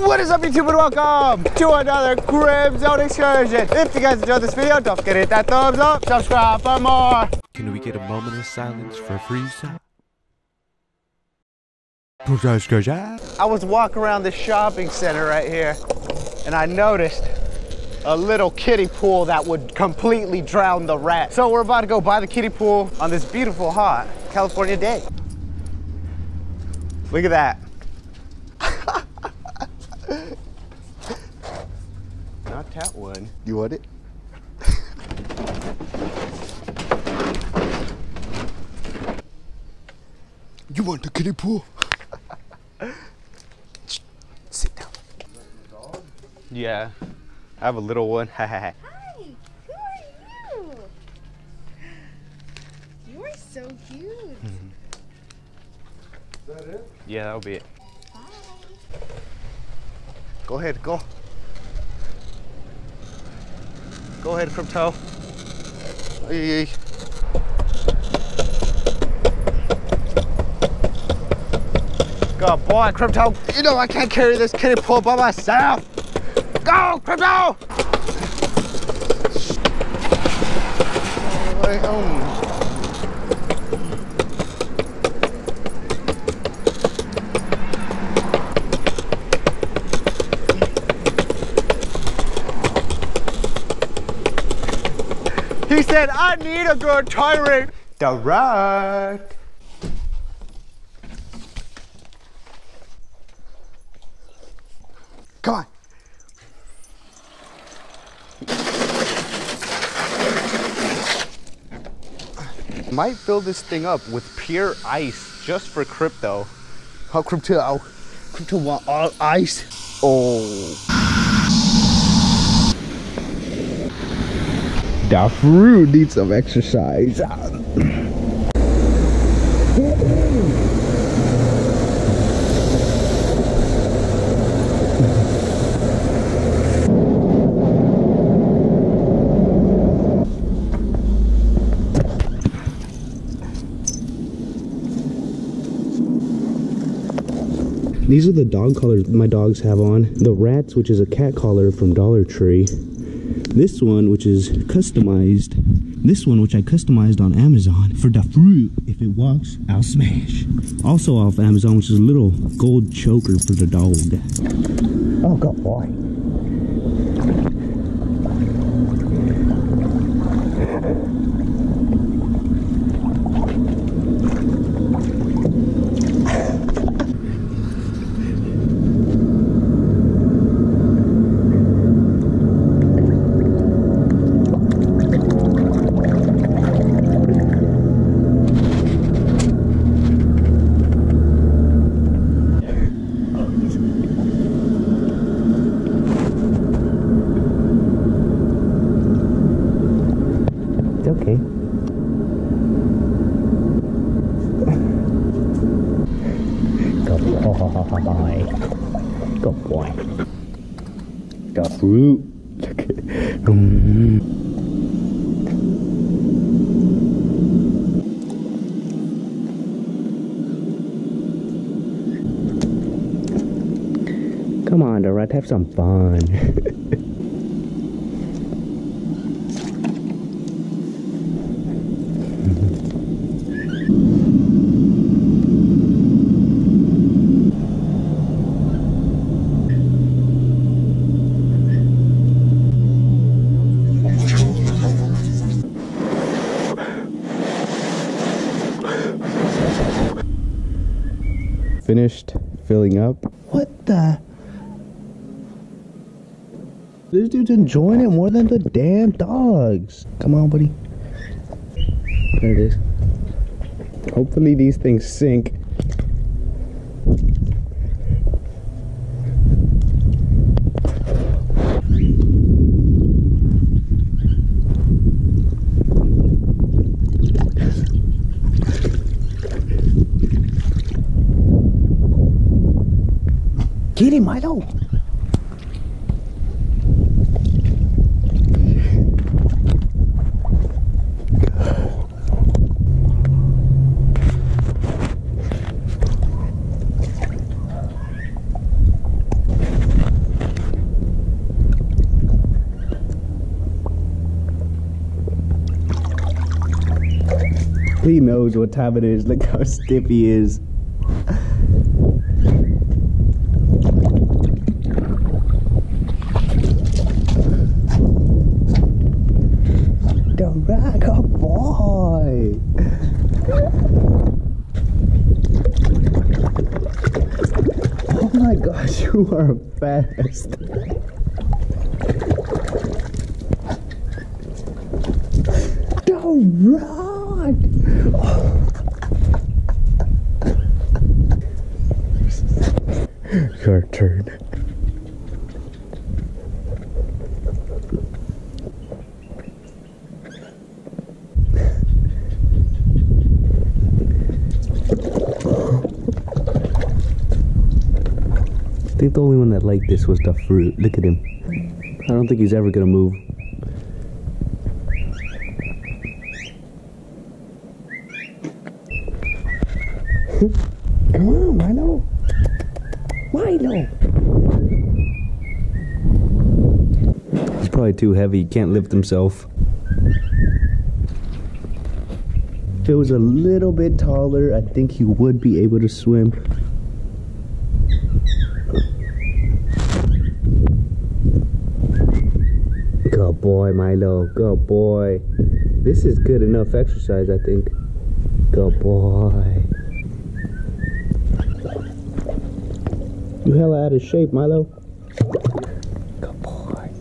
What is up YouTube and welcome to another Crib Zone excursion. If you guys enjoyed this video, don't forget to hit that thumbs up, subscribe for more. Can we get a moment of silence for Frieza? I was walking around the shopping center right here and I noticed a little kiddie pool that would completely drown the rat. So we're about to go by the kiddie pool on this beautiful hot California day. Look at that. Not that one. You want it? you want the kiddie pool? Sit down. Yeah, I have a little one. Hi, who are you? You are so cute. Mm -hmm. Is that it? Yeah, that'll be it. Bye. Go ahead, go. Go ahead, Krypto. Ay. Good boy, Krypto. You know I can't carry this kiddie pool by myself. Go, Krypto! All the way home. He said, I need a good tyrant. The rock. Come on. Might fill this thing up with pure ice just for Krypto. How Krypto? Krypto want all ice? Oh. The fruit needs some exercise. These are the dog collars my dogs have on. The rats, which is a cat collar from Dollar Tree. This one, which is customized. This one, which I customized on Amazon for the fruit. If it walks, I'll smash. Also off Amazon, which is a little gold choker for the dog. Oh, good boy. It's okay. Good boy. Good boy. The fruit. Mm. Come on, rat, have some fun. Finished filling up. What the? This dude's enjoying it more than the damn dogs. Come on, buddy. There it is. Hopefully these things sink. Get him, Milo. He knows what time it is. Look how stiff he is. Gosh, you are fast. Don't run! Your turn. I think the only one that liked this was the fruit. Look at him. I don't think he's ever gonna move. Come on, Milo. Milo. He's probably too heavy. He can't lift himself. If it was a little bit taller, I think he would be able to swim. Good boy, Milo. Good boy. This is good enough exercise, I think. Good boy. You hella out of shape, Milo. Good boy.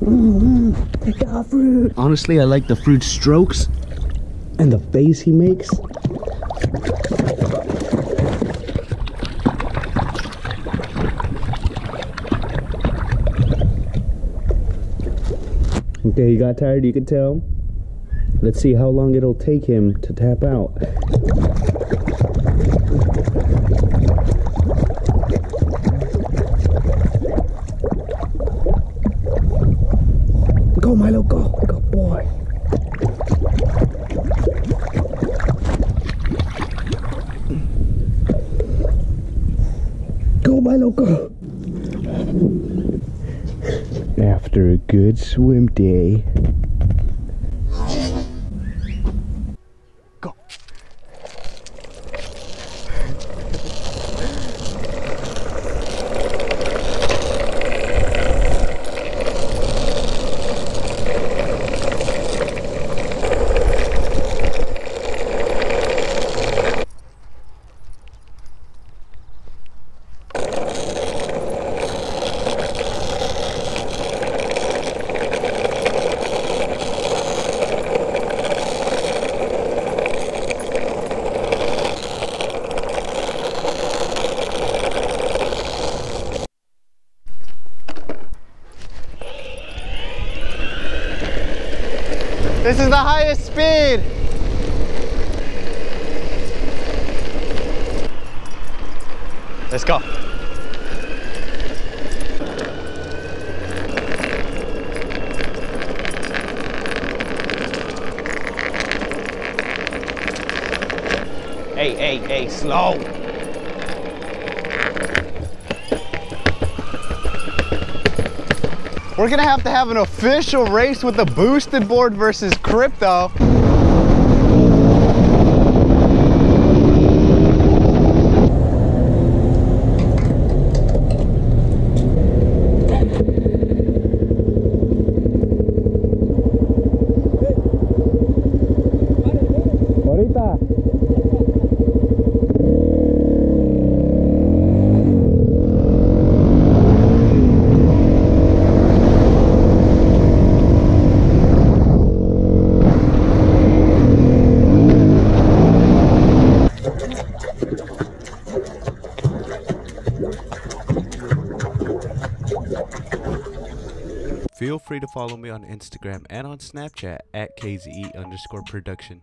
Mm, mm, mm. Fruit. Honestly, I like the fruit strokes and the face he makes. Okay, he got tired, you can tell. Let's see how long it'll take him to tap out. Go, Milo, go. Good boy. Go, Milo, go. After a good swim day. This is the highest speed. Let's go. Hey, hey, hey, slow. We're gonna have to have an official race with the boosted board versus Krypto. Feel free to follow me on Instagram and on Snapchat at KZE underscore production.